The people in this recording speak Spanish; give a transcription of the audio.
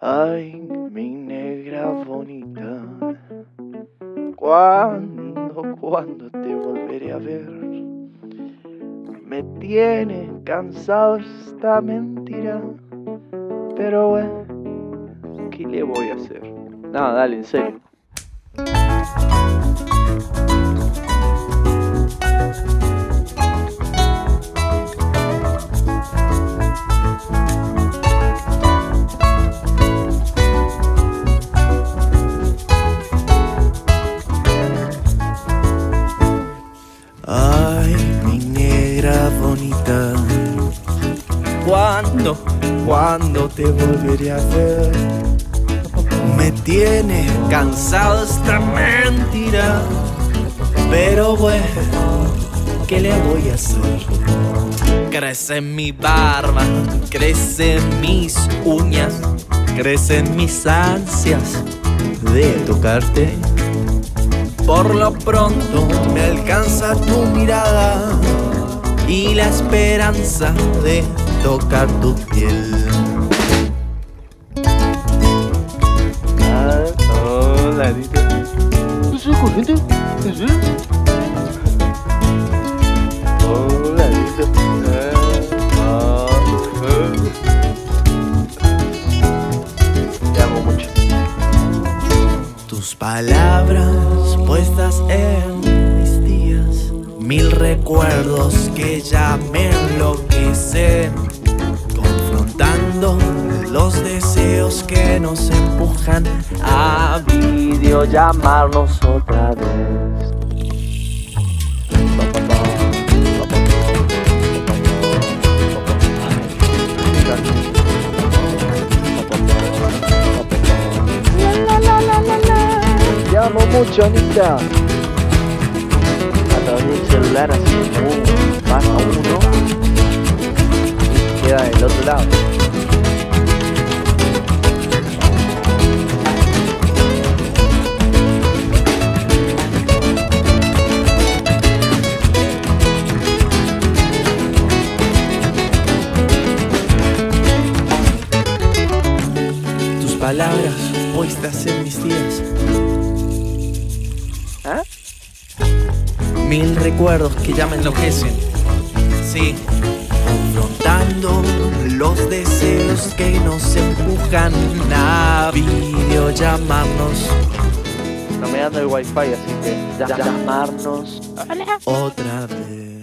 Ay, mi negra bonita, ¿cuándo, cuándo te volveré a ver? Me tiene cansado esta mentira, pero bueno, ¿qué le voy a hacer? Nada, dale, en serio. Bonita, ¿cuándo, cuándo te volveré a ver? Me tiene cansado esta mentira, pero bueno, ¿qué le voy a hacer? Crece mi barba, crecen mis uñas, crecen mis ansias de tocarte. Por lo pronto me alcanza tu mirada y la esperanza de tocar tu piel. Ah, hola. ¿No soy corriente? ¿En serio? Hola. Ah, ah. Te amo mucho. Tus palabras puestas en mil recuerdos que ya me enloquecen, confrontando los deseos que nos empujan a videollamarnos otra vez. Te amo mucho, Anita. Celular así uh, baja uno y queda del otro lado. Tus palabras puestas en mis días, ¿Ah? Mil recuerdos que ya me enloquecen. Sí, confrontando los deseos que nos empujan a videollamarnos No me anda el wifi, así que ya- llamarnos otra vez.